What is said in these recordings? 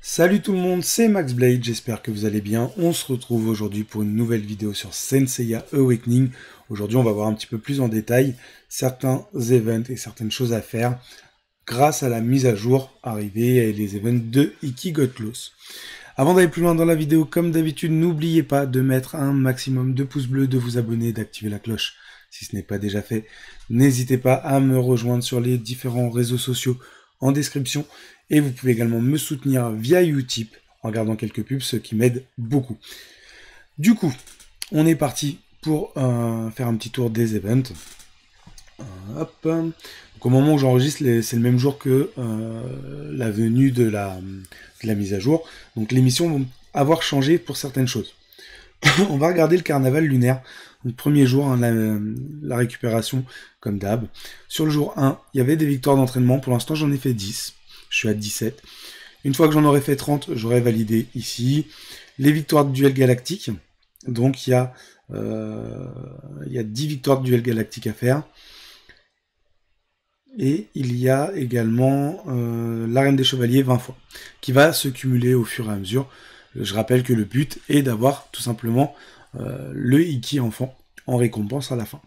Salut tout le monde, c'est Max Blade, j'espère que vous allez bien. On se retrouve aujourd'hui pour une nouvelle vidéo sur Senseiya Awakening. Aujourd'hui, on va voir un petit peu plus en détail certains events et certaines choses à faire grâce à la mise à jour arrivée et les events de Iki Avant d'aller plus loin dans la vidéo, comme d'habitude, n'oubliez pas de mettre un maximum de pouces bleus, de vous abonner, d'activer la cloche si ce n'est pas déjà fait. N'hésitez pas à me rejoindre sur les différents réseaux sociaux en description et vous pouvez également me soutenir via Utip en regardant quelques pubs, ce qui m'aide beaucoup. Du coup, on est parti pour euh, faire un petit tour des events. Hop. Au moment où j'enregistre, c'est le même jour que euh, la venue de la, mise à jour. Donc les missions vont avoir changé pour certaines choses. on va regarder le carnaval lunaire. Donc premier jour, hein, la, récupération comme d'hab. Sur le jour 1, il y avait des victoires d'entraînement. Pour l'instant, j'en ai fait 10 je suis à 17. Une fois que j'en aurai fait 30, j'aurai validé ici les victoires de duel galactique. Donc il y, euh, il y a 10 victoires de duel galactique à faire. Et il y a également euh, l'arène des chevaliers 20 fois, qui va se cumuler au fur et à mesure. Je rappelle que le but est d'avoir tout simplement euh, le Iki enfant en récompense à la fin.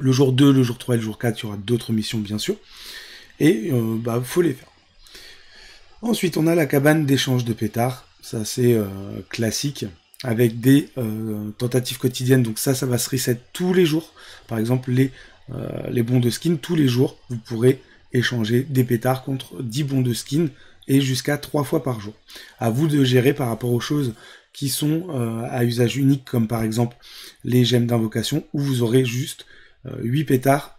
Le jour 2, le jour 3 et le jour 4, il y aura d'autres missions bien sûr. Et il bah, faut les faire. Ensuite, on a la cabane d'échange de pétards. Ça, c'est euh, classique. Avec des euh, tentatives quotidiennes. Donc ça, ça va se reset tous les jours. Par exemple, les, euh, les bons de skin, tous les jours, vous pourrez échanger des pétards contre 10 bons de skin et jusqu'à 3 fois par jour. À vous de gérer par rapport aux choses qui sont à usage unique, comme par exemple les gemmes d'invocation, où vous aurez juste 8 pétards,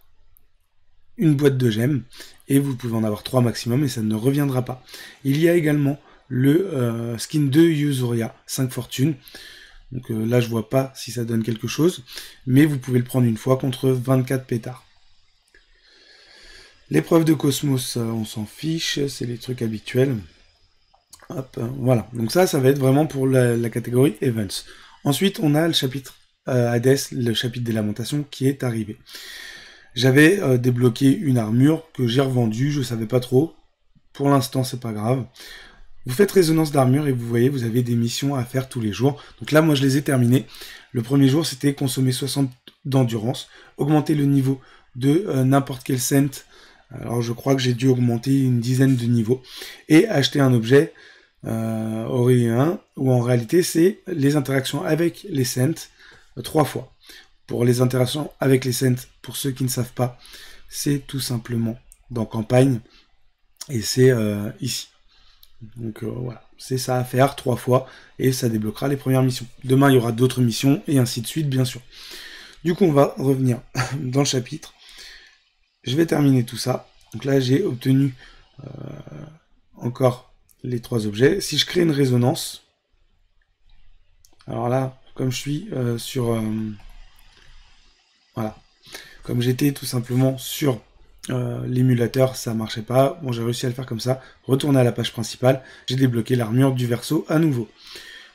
une boîte de gemmes, et vous pouvez en avoir 3 maximum et ça ne reviendra pas. Il y a également le euh, skin de Yuzuria, 5 fortunes. Donc euh, là je vois pas si ça donne quelque chose, mais vous pouvez le prendre une fois contre 24 pétards. L'épreuve de Cosmos, on s'en fiche, c'est les trucs habituels. Hop, voilà. Donc ça, ça va être vraiment pour la, catégorie Events. Ensuite, on a le chapitre euh, Hades, le chapitre des lamentations qui est arrivé. J'avais euh, débloqué une armure que j'ai revendue, je savais pas trop. Pour l'instant, c'est pas grave. Vous faites résonance d'armure et vous voyez, vous avez des missions à faire tous les jours. Donc là, moi, je les ai terminées. Le premier jour, c'était consommer 60 d'endurance, augmenter le niveau de euh, n'importe quel cent. Alors, je crois que j'ai dû augmenter une dizaine de niveaux. Et acheter un objet euh, aurélien, où en réalité, c'est les interactions avec les cents euh, trois fois pour les interactions avec les cents, pour ceux qui ne savent pas, c'est tout simplement dans campagne et c'est euh, ici. Donc euh, voilà, c'est ça à faire trois fois et ça débloquera les premières missions. Demain il y aura d'autres missions et ainsi de suite bien sûr. Du coup on va revenir dans le chapitre. Je vais terminer tout ça. Donc là j'ai obtenu euh, encore les trois objets. Si je crée une résonance, alors là comme je suis sur voilà. Comme j'étais tout simplement sur euh, l'émulateur, ça marchait pas. Bon, j'ai réussi à le faire comme ça. Retourner à la page principale. J'ai débloqué l'armure du verso à nouveau.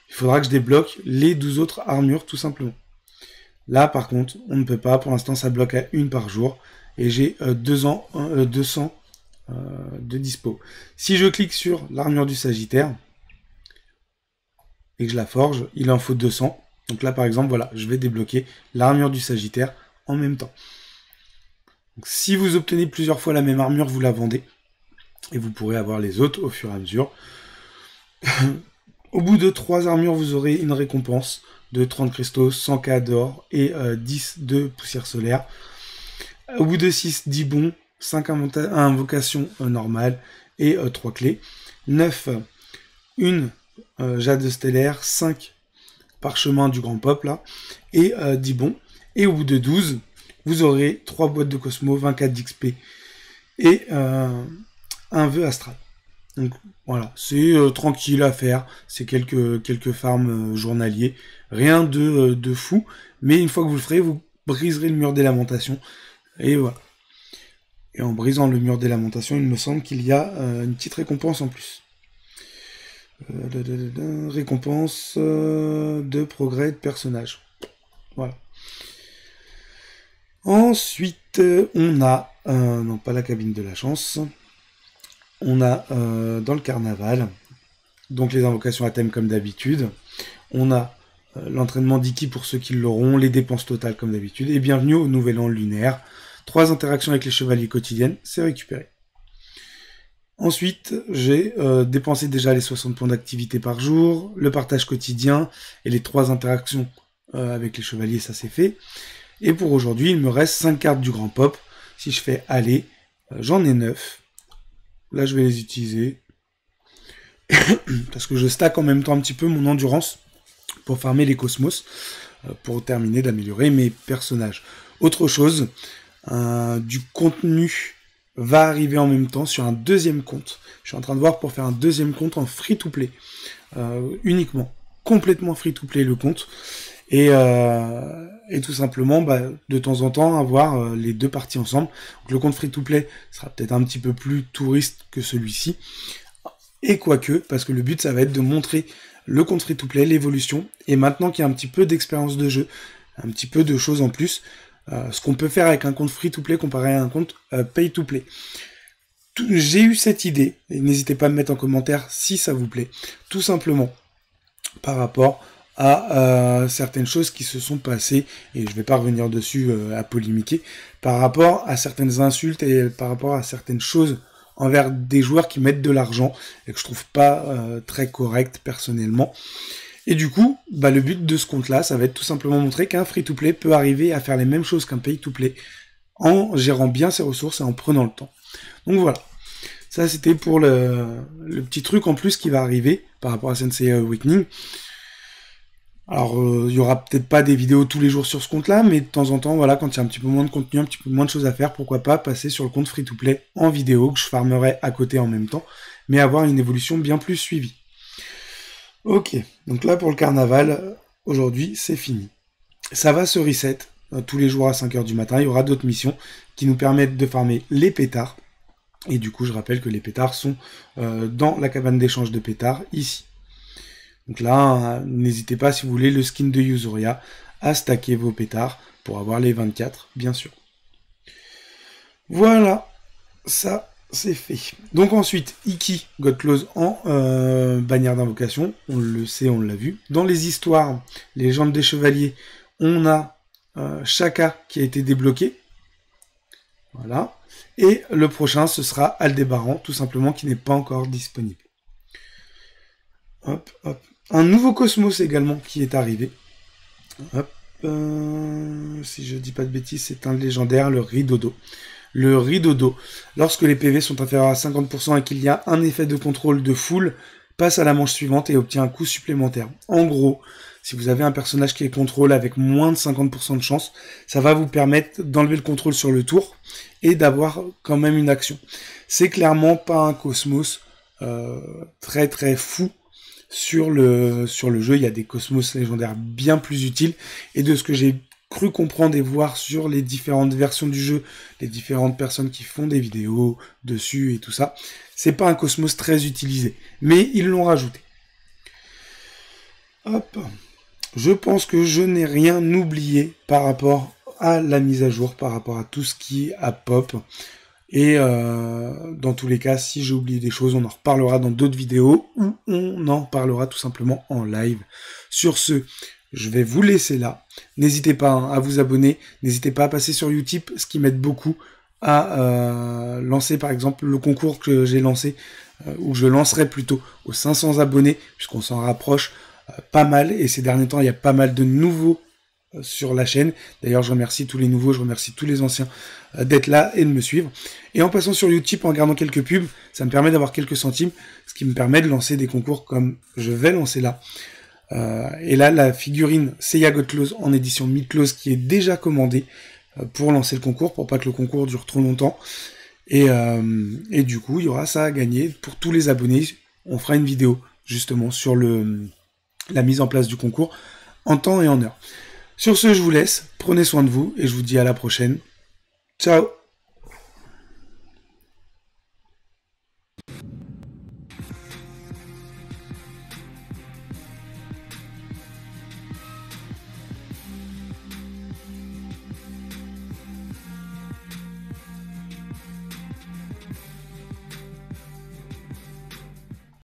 Il faudra que je débloque les 12 autres armures tout simplement. Là, par contre, on ne peut pas. Pour l'instant, ça bloque à une par jour. Et j'ai euh, 200 euh, euh, de dispo. Si je clique sur l'armure du Sagittaire et que je la forge, il en faut 200. Donc là, par exemple, voilà, je vais débloquer l'armure du Sagittaire en même temps. Si vous obtenez plusieurs fois la même armure, vous la vendez. Et vous pourrez avoir les autres au fur et à mesure. au bout de 3 armures, vous aurez une récompense de 30 cristaux, 100 k d'or et 10 euh, de poussière solaire. Au bout de 6, 10 bons, 5 invocations euh, normales et 3 euh, clés. 9, une jade stellaire, 5 parchemin du grand peuple là, et 10 bons. Et au bout de 12, vous aurez 3 boîtes de Cosmo, 24 d'XP et euh, un vœu astral. Donc voilà, c'est euh, tranquille à faire, c'est quelques, quelques farms euh, journaliers, rien de, de fou, mais une fois que vous le ferez, vous briserez le mur des lamentations, et voilà. Et en brisant le mur des lamentations, il me semble qu'il y a une petite récompense en plus. récompense de progrès de personnage. Voilà. Ensuite, on a, non pas la cabine de la chance, on a dans le carnaval, donc les invocations à thème comme d'habitude. On a euh, l'entraînement d'Iki pour ceux qui l'auront, les dépenses totales comme d'habitude, et bienvenue au nouvel an lunaire. Trois interactions avec les chevaliers quotidiennes, c'est récupéré. Ensuite, j'ai euh, dépensé déjà les 60 points d'activité par jour, le partage quotidien et les trois interactions euh, avec les chevaliers, ça c'est fait. Et pour aujourd'hui, il me reste 5 cartes du grand pop. Si je fais aller, j'en ai 9. Là, je vais les utiliser. parce que je stack en même temps un petit peu mon endurance pour farmer les cosmos, euh, pour terminer d'améliorer mes personnages. Autre chose, du contenu va arriver en même temps sur un deuxième compte. Je suis en train de voir pour faire un deuxième compte en free-to-play, euh, uniquement, complètement free-to-play le compte. Et, euh, et tout simplement, bah, de temps en temps, avoir les deux parties ensemble. Donc, le compte free-to-play sera peut-être un petit peu plus touriste que celui-ci. Et quoique, parce que le but, ça va être de montrer le compte free-to-play, l'évolution, et maintenant qu'il y a un petit peu d'expérience de jeu, un petit peu de choses en plus, euh, ce qu'on peut faire avec un compte free-to-play comparé à un compte euh, pay-to-play. J'ai eu cette idée, et n'hésitez pas à me mettre en commentaire si ça vous plaît, tout simplement par rapport à euh, certaines choses qui se sont passées, et je vais pas revenir dessus à polémiquer, par rapport à certaines insultes et par rapport à certaines choses envers des joueurs qui mettent de l'argent et que je trouve pas euh, très correct personnellement. Et du coup, bah, le but de ce compte-là, ça va être tout simplement montrer qu'un free-to-play peut arriver à faire les mêmes choses qu'un pay-to-play en gérant bien ses ressources et en prenant le temps. Donc voilà. Ça, c'était pour le, le, petit truc en plus qui va arriver par rapport à Sensei Awakening. Alors, euh, il y aura peut-être pas des vidéos tous les jours sur ce compte-là, mais de temps en temps, voilà, quand il y a un petit peu moins de contenu, un petit peu moins de choses à faire, pourquoi pas passer sur le compte free-to-play en vidéo que je farmerai à côté en même temps, mais avoir une évolution bien plus suivie. Ok, donc là pour le carnaval, aujourd'hui c'est fini. Ça va se reset euh, tous les jours à 5h du matin, il y aura d'autres missions qui nous permettent de farmer les pétards. Et du coup, je rappelle que les pétards sont euh, dans la cabane d'échange de pétards, ici. Donc là, n'hésitez pas, si vous voulez, le skin de Yuzuria, à stacker vos pétards pour avoir les 24, bien sûr. Voilà, ça c'est fait. Donc ensuite, Iki got close en euh, bannière d'invocation, on le sait, on l'a vu. Dans les histoires, les légendes des chevaliers, on a euh, Shaka qui a été débloqué. Voilà. Et le prochain, ce sera Aldébaran, tout simplement, qui n'est pas encore disponible. Hop, hop. Un nouveau Cosmos également qui est arrivé. Hop, euh, si je dis pas de bêtises, c'est un légendaire, le Ridodo. Le Ridodo, lorsque les PV sont inférieurs à 50% et qu'il y a un effet de contrôle de full, passe à la manche suivante et obtient un coup supplémentaire. En gros, si vous avez un personnage qui est contrôle avec moins de 50% de chance, ça va vous permettre d'enlever le contrôle sur le tour et d'avoir quand même une action. C'est clairement pas un cosmos euh, très très fou sur le, jeu. Il y a des cosmos légendaires bien plus utiles. Et de ce que j'ai cru comprendre et voir sur les différentes versions du jeu, les différentes personnes qui font des vidéos dessus et tout ça, c'est pas un cosmos très utilisé. Mais ils l'ont rajouté. Hop. Je pense que je n'ai rien oublié par rapport à la mise à jour, par rapport à tout ce qui a pop. Et euh, dans tous les cas, si j'ai oublié des choses, on en reparlera dans d'autres vidéos ou on en parlera tout simplement en live. Sur ce, je vais vous laisser là. N'hésitez pas hein, à vous abonner, n'hésitez pas à passer sur Utip, ce qui m'aide beaucoup à euh, lancer par exemple le concours que j'ai lancé, euh, ou je lancerai plutôt aux 500 abonnés, puisqu'on s'en rapproche pas mal, et ces derniers temps, il y a pas mal de nouveaux sur la chaîne. D'ailleurs, je remercie tous les nouveaux, je remercie tous les anciens euh, d'être là et de me suivre. Et en passant sur YouTube, en regardant quelques pubs, ça me permet d'avoir quelques centimes, ce qui me permet de lancer des concours comme je vais lancer là. Euh, et là, la figurine Seiya God Close en édition Mid Close qui est déjà commandée euh, pour lancer le concours, pour pas que le concours dure trop longtemps. Et, du coup, il y aura ça à gagner pour tous les abonnés. On fera une vidéo justement sur la mise en place du concours en temps et en heure. Sur ce, je vous laisse, prenez soin de vous et je vous dis à la prochaine. Ciao